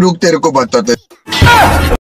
रुक तेरे को बताते।